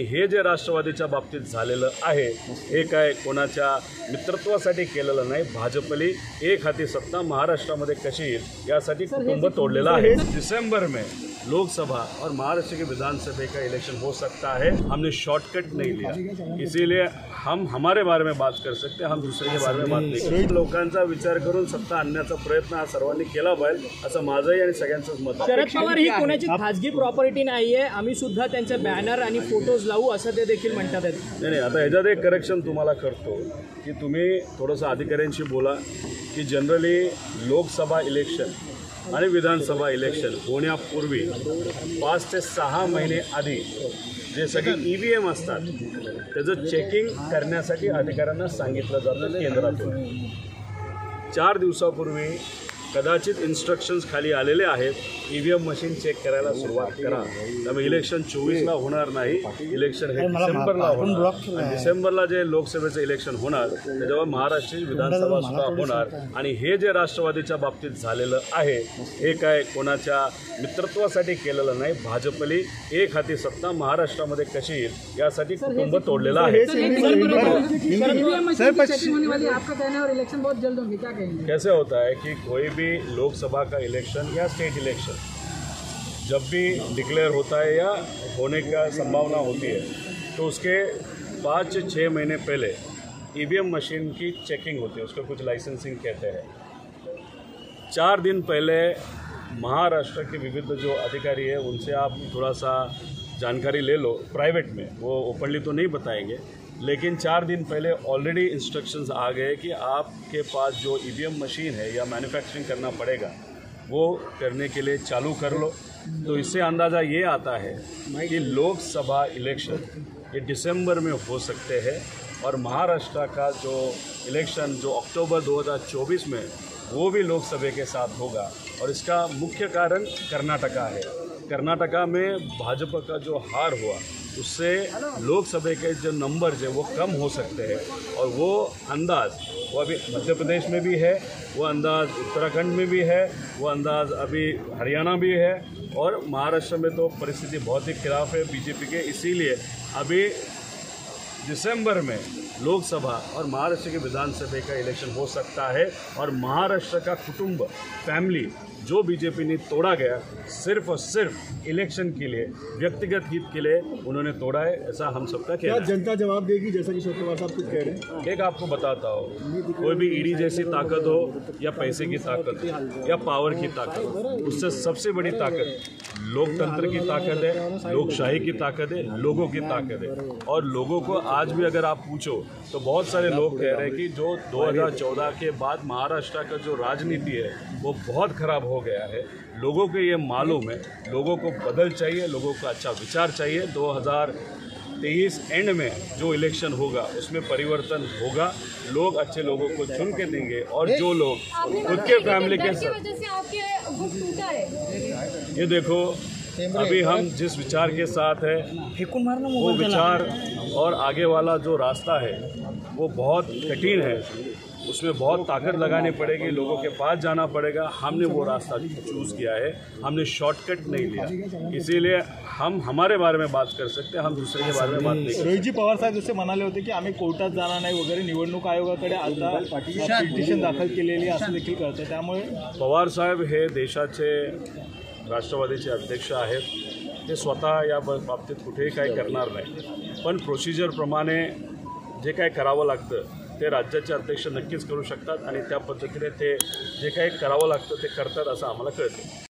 हे जे राष्ट्रवादीच्या बाबतीत झालेलं आहे हे काय कोणाच्या मित्रत्वासाठी केलेलं नाही? भाजपली एक हाती सत्ता महाराष्ट्रामध्ये कशी येईल? यासाठी कुटुंब तोडलेलं आहे. दिसंबर में. लोकसभा और महाराष्ट्र के विधानसभा का इलेक्शन हो सकता है हमने शॉर्टकट नहीं लिया इसीलिए हम हमारे बारे में बात कर सकते हैं हम दूसरे के बारे में बात नाही करू. लोकांचा विचार करून सत्ता आणण्याचा प्रयत्न हा सर्वांनी केला पाहिजे असं माझंही आणि सगळ्यांचंच मत आहे शरद पवार ही कोणाची खाजगी प्रॉपर्टी नाहीये आम्ही सुद्धा त्यांचे बॅनर आणि फोटोज लावू असं ते देखील म्हणतात आहेत. नाही नाही आता ह्याच्यात एक करेक्शन तुम्हाला करतो की तुम्ही थोडंसं अधिकाऱ्यांशी बोला की जनरली लोकसभा इलेक्शन आणि विधानसभा इलेक्शन होण्यापूर्वी पाच ते सहा महिने आधी जे सगळे ई व्ही एम असतात त्याचं चेकिंग करण्यासाठी अधिकाऱ्यांना सांगितलं जातं केंद्रातून. चार दिवसापूर्वी कदाचित इन्स्ट्रक्शन्स खाली आलेले आहेत. E V M machine check करायला सुरुवात करा. त्यामुळे इलेक्शन चोवीसला होणार नाही. इलेक्शन हे डिसेंबरला होणार. डिसेंबरला जे लोकसभेचं इलेक्शन होणार त्याच्यावर महाराष्ट्राची विधानसभा सुद्धा होणार. आणि हे जे राष्ट्रवादीच्या बाबतीत झालेलं आहे हे काय कोणाच्या मित्रत्वासाठी केलेलं नाही? भाजपली एक हाती सत्ता महाराष्ट्रामध्ये कशी येईल? यासाठी कुटुंब तोडलेलं आहे. सर चेकिंग होने वाली आपका कहना और इलेक्शन बहुत जल्द होंगे क्या कहेंगे? कैसे होता है कि कोई भी लोकसभा का इलेक्शन या स्टेट इलेक्शन जब भी डिक्लेयर होता है या होने का संभावना होती है तो उसके पाँच से छः महीने पहले ईवीएम मशीन की चेकिंग होती है, उसको कुछ लाइसेंसिंग कहते हैं। चार दिन पहले महाराष्ट्र के विविध जो अधिकारी है, उनसे आप थोड़ा सा जानकारी ले लो प्राइवेट में, वो ओपनली तो नहीं बताएँगे लेकिन चार दिन पहले ऑलरेडी इंस्ट्रक्शंस आ गए कि आपके पास जो ईवीएम मशीन है या मैन्युफैक्चरिंग करना पड़ेगा, वो करने के लिए चालू कर लो। तो इससे अंदाज़ा ये आता है कि लोकसभा इलेक्शन ये दिसंबर में हो सकते हैं और महाराष्ट्र का जो इलेक्शन जो अक्टूबर 2024 में, वो भी लोकसभा के साथ होगा। और इसका मुख्य कारण कर्नाटका है। कर्नाटका में भाजपा का जो हार हुआ उससे लोकसभा के जो नंबर है, वो कम हो सकते हैं। और वो अंदाज, वो अभी मध्य प्रदेश में भी है, वो अंदाज उत्तराखंड में भी है, वो अंदाज अभी हरियाणा भी है। और महाराष्ट्र में तो परिस्थिति बहुत ही खिलाफ है बीजेपी के, इसीलिए अभी दिसंबर में लोकसभा और महाराष्ट्र के विधानसभा का इलेक्शन हो सकता है और महाराष्ट्र का कुटुंब फैमिली जो बीजेपी ने तोड़ा गया सिर्फ़ और सिर्फ़ इलेक्शन के लिए व्यक्तिगत हित के लिए उन्होंने तोड़ा है ऐसा हम सबका क्या जनता जवाब देगी जैसा कि शरद पवार साहब कुछ कह रहे हैं? एक आपको बताता हो कोई भी ईडी जैसी ताकत हो या पैसे की ताकत हो या पावर की ताकत हो उससे सबसे बड़ी ताकत लोकतंत्र की ताकत है लोकशाही की ताकत है लोगों की ताकत है। और लोगों को आज भी अगर आप पूछो तो बहुत सारे लोग कह रहे हैं कि जो 2014 के बाद महाराष्ट्र का जो राजनीति है वो बहुत खराब हो गया है। लोगों को ये मालूम है लोगों को बदल चाहिए लोगों को अच्छा विचार चाहिए। 2023 एंड में जो इलेक्शन होगा उसमें परिवर्तन होगा। लोग अच्छे लोगों को चुन के देंगे और जो लोग खुद के फैमिली के साथ वजह से आपके गुट टूटा है। ये देखो अभी हम जिस विचार के साथ है वो विचार और आगे वाला जो रास्ता है वो बहुत कठिन है। उसमें बहुत ताकत लगानी पड़ेगी लोगों के पास जाना पड़ेगा। हमने वो रास्ता चूज़ किया है। हमने शॉर्टकट नहीं लिया। इसीलिए हम हमारे बारे में बात कर सकते हैं हम दूसरे के बारे में बात नहीं कर रोहितजी पवार साहेब जसे म्हणाले होते की आम्ही कोर्टात जाणार नाही वगैरे निवडणूक आयोगाकडे आता पिटिशन दाखल केलेली आहे असं देखील कळतं. त्यामुळे पवार साहेब हे देशाचे राष्ट्रवादीचे अध्यक्ष आहेत. ते स्वतः या ब- बाबतीत कुठेही काही करणार नाही. पण प्रोसिजरप्रमाणे जे काय करावं लागतं ते राज्याचे अध्यक्ष नक्कीच करू शकतात आणि त्या पद्धतीने ते जे काही करावं लागतं ते करतात असं आम्हाला कळतं.